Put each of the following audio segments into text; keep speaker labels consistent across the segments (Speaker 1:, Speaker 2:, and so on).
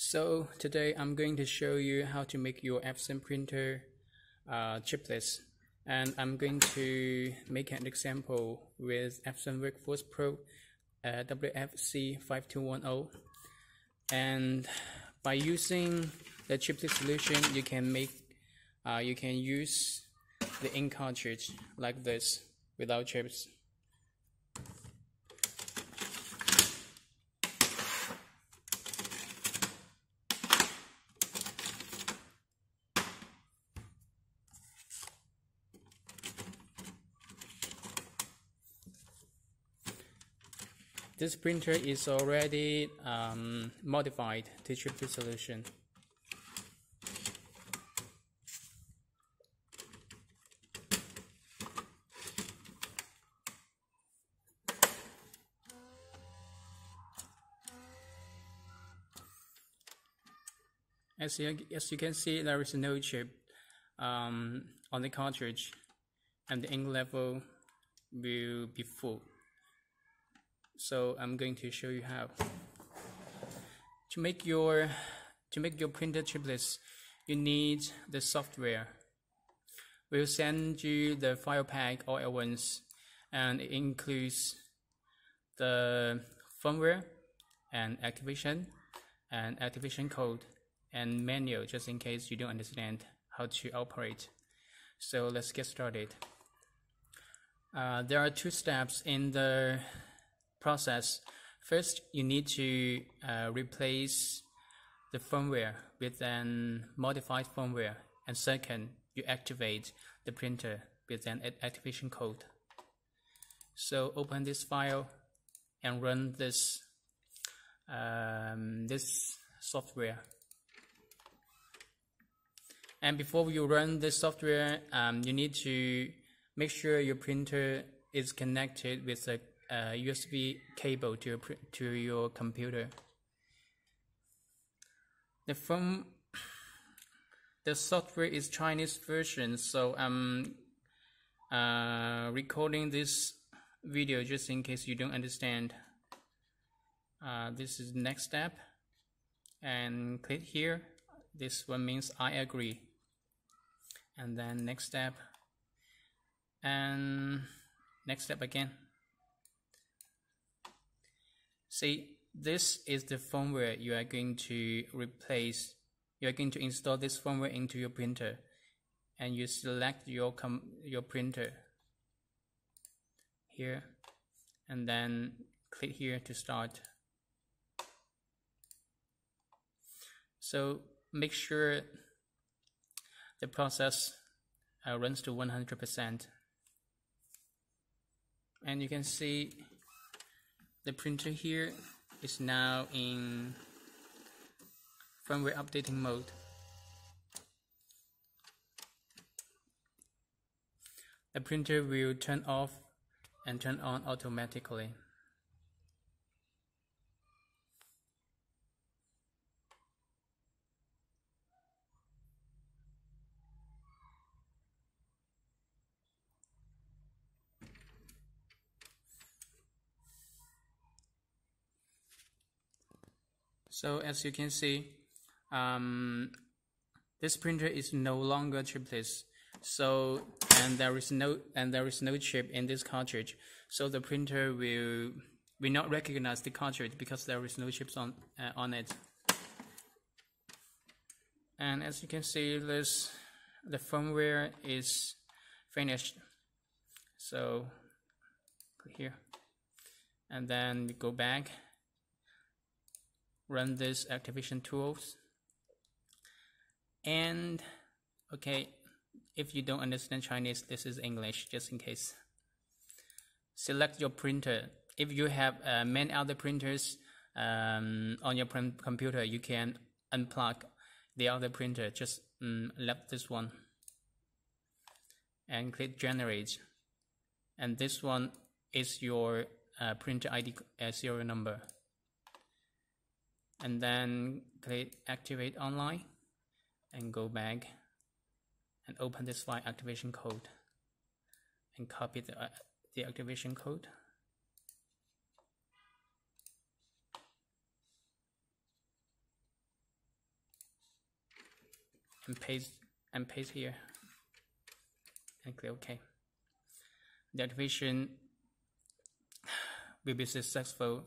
Speaker 1: So today I'm going to show you how to make your Epson printer uh, chipless. And I'm going to make an example with Epson Workforce Pro uh, WFC5210 and by using the chipless solution you can make uh, you can use the ink cartridge like this without chips This printer is already um, modified to chipless solution. As you, as you can see, there is no chip um, on the cartridge and the ink level will be full so I'm going to show you how. To make your to make your printer chipless you need the software. We'll send you the file pack all at once and it includes the firmware and activation and activation code and manual just in case you don't understand how to operate. So let's get started. Uh, there are two steps in the process. First, you need to uh, replace the firmware with an modified firmware. And second, you activate the printer with an activation code. So open this file and run this um, this software. And before you run this software, um, you need to make sure your printer is connected with a uh, USB cable to your, to your computer. The phone, the software is Chinese version, so I'm uh, recording this video just in case you don't understand. Uh, this is next step, and click here. This one means I agree, and then next step, and next step again. See, this is the firmware you are going to replace. You are going to install this firmware into your printer and you select your com your printer here and then click here to start. So make sure the process uh, runs to 100% and you can see the printer here is now in firmware updating mode. The printer will turn off and turn on automatically. So as you can see, um, this printer is no longer chipless. So and there is no and there is no chip in this cartridge. So the printer will will not recognize the cartridge because there is no chips on uh, on it. And as you can see, this the firmware is finished. So here, and then we go back run this activation tools. And okay if you don't understand Chinese this is English just in case. Select your printer. If you have uh, many other printers um, on your computer you can unplug the other printer. Just um, left this one and click generate. And this one is your uh, printer ID uh, serial number and then click activate online and go back and open this file activation code and copy the, uh, the activation code and paste and paste here and click OK. The activation will be successful,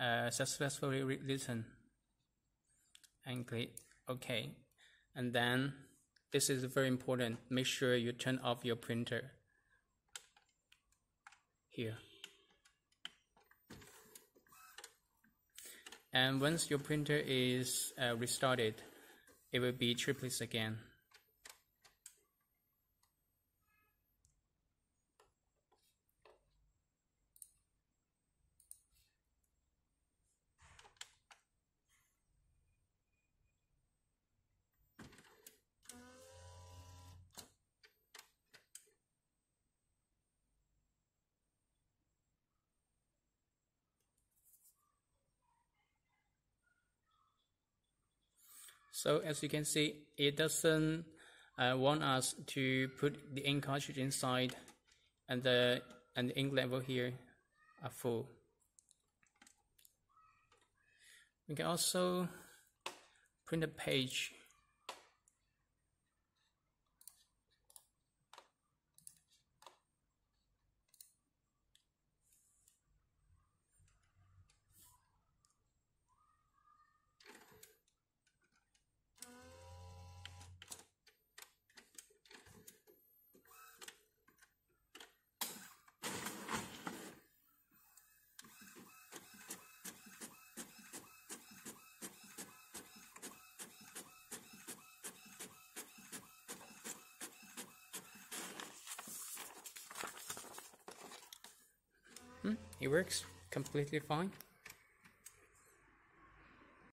Speaker 1: uh, successfully written and click OK. And then this is very important. Make sure you turn off your printer here. And once your printer is uh, restarted, it will be chipless again. So as you can see, it doesn't uh, want us to put the ink cartridge inside and the, and the ink level here are full. We can also print a page Hmm, it works completely fine.